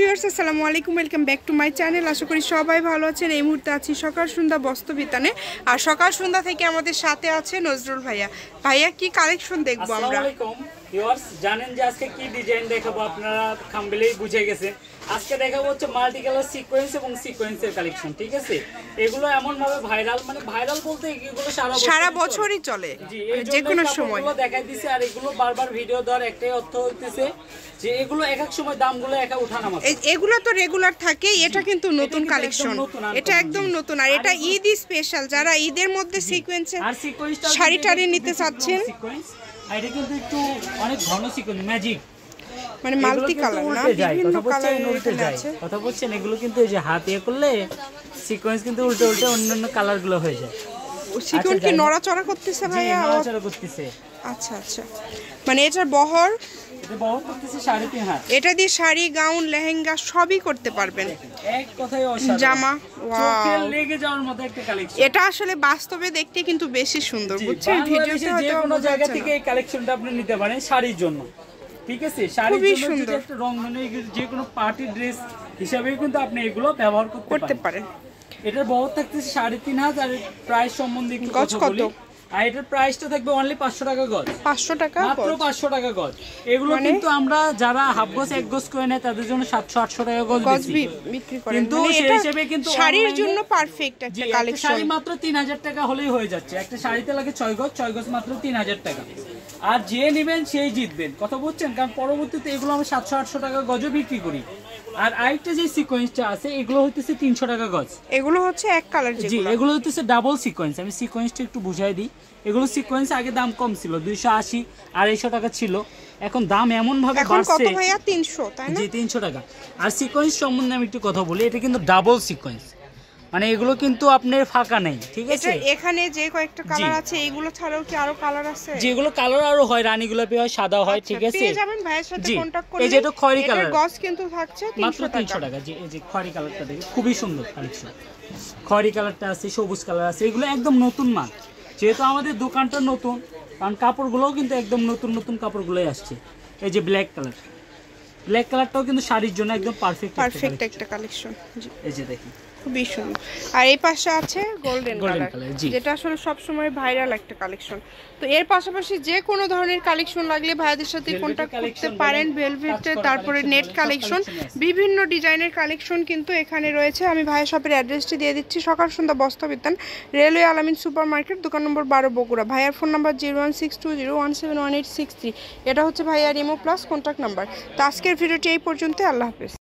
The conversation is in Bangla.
আসসালামু আলাইকুম, welcome back to my channel. আশা করি সবাই ভালো আছেন। এই মুহূর্তে আছি সকাল সন্ধ্যা বস্তবিতানে আর সকাল সন্ধ্যা থেকে আমাদের সাথে আছে নজরুল ভাইয়া। ভাইয়া, কি কালেকশন দেখব আমরা? জানেন যে আজকে কি ডিজাইন দেখাবো আপনারা খামবেলেই বুঝে গেছেন আজকে দেখাবো হচ্ছে মাল্টি কালার সিকোয়েন্স এবং সিকোয়েন্সের কালেকশন ঠিক আছে? এগুলো এমন ভাবে ভাইরাল মানে ভাইরাল বলতে এগুলো সারা সারা বছরই চলে যে জন্যই কোনো সময়। দেখাই দিছে আর এগুলো বারবার ভিডিও দেওয়ার একটাই অর্থ হইতেছে যে এগুলো এক এক সময় দামগুলো একা উঠানামা করে। এগুলো তো রেগুলার থাকে এটা কিন্তু নতুন কালেকশন এটা একদম নতুন আর এটা ঈদ স্পেশাল যারা ঈদের মধ্যে সিকোয়েন্সে শাড়ি টাড়ি নিতে চাচ্ছেন? সিকোয়েন্স এটা কিন্তু একটু অনেক ঘন সিকোয়েন্স ম্যাজিক মানে মাল্টি কালার না? বিভিন্ন কালারের এখানে। আছে। কথা বলছেন এগুলো কিন্তু এই যে হাত ইয়ে করলে সিকোয়েন্স কিন্তু উল্টে উল্টে অন্যান্য কালারগুলো হয়ে যায়। সিকোয়েন্স কি নড়াচড়া করতেছে ভাইয়া? নড়াচড়া করতেছে। আচ্ছা আচ্ছা। মানে এটার বহর? এটা দিয়ে শাড়ি গাউন লেহেঙ্গা সবই করতে পারবেন। জামা এটা আসলে বাস্তবে দেখতে কিন্তু বেশি সুন্দর বুঝছেন? ভিডিওতে হয়তো কোনো জায়গা থেকে এই কালেকশনটা আপনি নিতে পারেন শাড়ির জন্য। ঠিক আছে? শাড়ির জন্য যদি একটা রং মানে যে কোনো পার্টি ড্রেস হিসাবেও কিন্তু আপনি এগুলো ব্যবহার করতে পারেন। এটার বহর থাকতেছে সাড়ে তিন হাত আর প্রাইস সম্বন্ধে একটু গজ কথা কত? বলি। আর এটার প্রাইসটা থাকবে অনলি পাঁচশো টাকা গজ। পাঁচশো টাকা মাত্র পাঁচশো টাকা গজ। এগুলো মানে? কিন্তু আমরা যারা হাফ গজ এক গজ করে নেয় তাদের জন্য সাতশো আটশো টাকা গজ বিক্রি করেন। কিন্তু মানে সেই হিসেবে কিন্তু শাড়ির জন্য পারফেক্ট একটা কালেকশন শাড়ি মাত্র তিন হাজার টাকা হলেই হয়ে যাচ্ছে। একটা শাড়িতে লাগে ছয় গজ ছয় গজ মাত্র তিন হাজার টাকা। আর যে নেবেন সেই জিতবেন। কথা বলছেন? কারণ পরবর্তীতে এগুলো আমরা সাতশো আটশো টাকা গজও বিক্রি করি। আর আরেকটা যে সিকোয়েন্সটা আছে এগুলো হইতেছে তিনশো টাকা গজ। এগুলো হচ্ছে এক কালার জি এগুলো হচ্ছে ডাবল সিকোয়েন্স আমি সিকোয়েন্সটা একটু বুঝাই দিই। এগুলো সিকোয়েন্স আগে দাম কম ছিল দুইশো আশি আড়াইশো টাকা ছিল। এখন দাম এমন ভাবে বাড়ছে। তিনশো তাই না? জি তিনশো টাকা। আর সিকোয়েন্স সম্বন্ধে আমি একটু কথা বলি এটা কিন্তু ডাবল সিকোয়েন্স মানে এগুলো কিন্তু আপনার ফাঁকা নেই ঠিক আছে? এখানে যে কয়েকটা কালার আছে এইগুলো ছাড়াও কি আরও কালার আছে? যেগুলো কালার আরও হয় রানী গোলাপি হয় সাদা হয় আচ্ছা, ঠিক আছে? পেয়ে যাবেন ভাইয়ের সাথে জি, কন্টাক্ট এই যে এটা খয়েরি কালার। গজ কিন্তু থাকছে মাত্র 300 টাকা। যে এই যে খয়েরি কালারটা দেখে খুবই সুন্দর কালেকশন। খয়েরি কালারটা আছে সবুজ কালার আছে এগুলো একদম নতুন মাল। যেহেতু আমাদের দোকানটা নতুন কারণ কাপড়গুলোও কিন্তু একদম নতুন নতুন কাপড়গুলোই আসছে। এই যে ব্ল্যাক কালার ব্ল্যাক কালারটাও কিন্তু শাড়ির জন্য একদম পারফেক্ট পারফেক্ট একটা কালেকশন জি। এই যে দেখি। খুবই সুন্দর। আর এই পাশে আছে গোল্ডেন কালার যেটা আসলে সব সময় ভাইরাল একটা কালেকশন তো এর পাশাপাশি যে কোনো ধরনের কালেকশন লাগলে ভাইদের সাথে কন্ট্যাক্ট করতে পারেন। বলেন, ভেলভেটের তারপরে নেট কালেকশন বিভিন্ন ডিজাইনের কালেকশন কিন্তু এখানে রয়েছে। আমি ভাইয়ের শপের অ্যাড্রেসটি দিয়ে দিচ্ছি। সকাল সন্ধ্যা বস্তাবিতান রেলওয়ে আলামিন সুপার মার্কেট দোকান নম্বর বারো বগুড়া। ভাইয়ার phone number zero one six two zero one seven one eight six three এটা হচ্ছে ভাইয়ার ইমো প্লাস কন্ট্যাক্ট নাম্বার তো আজকের ভিডিওটি এই পর্যন্ত আল্লাহ হাফেজ।